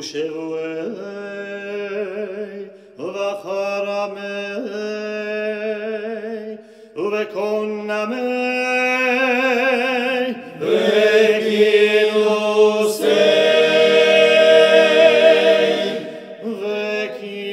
ושבועי וחרמי ובקונמי וכינוסי וכינוסי